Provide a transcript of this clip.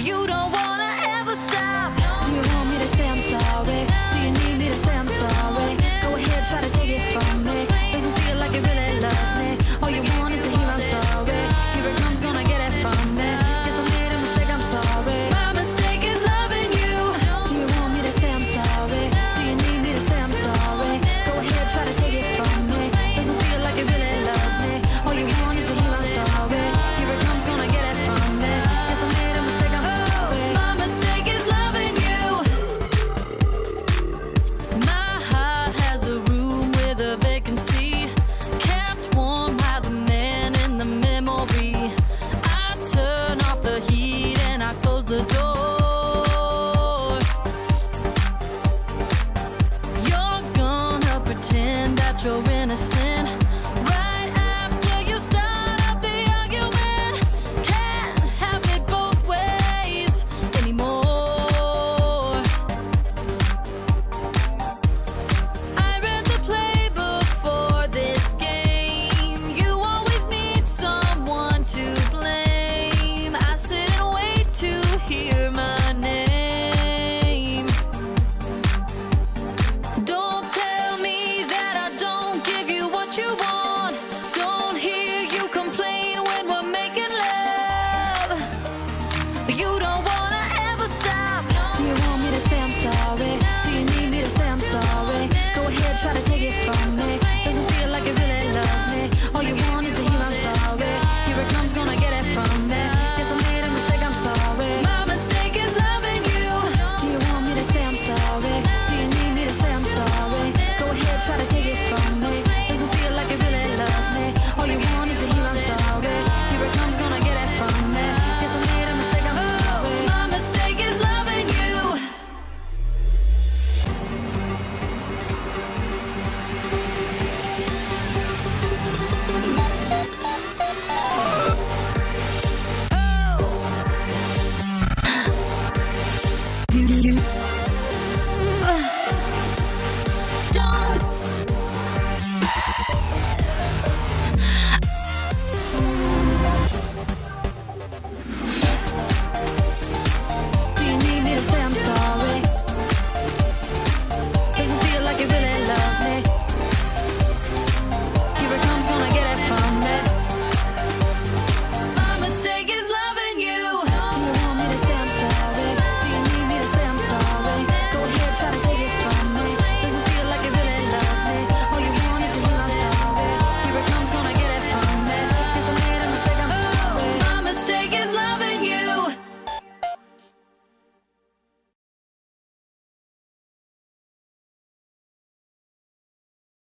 You don't want